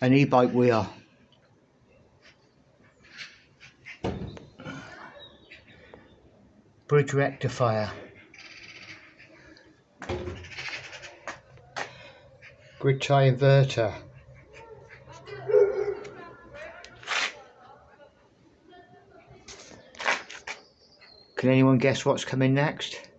an e-bike wheel. Bridge rectifier. Grid tie inverter. Can anyone guess what's coming next?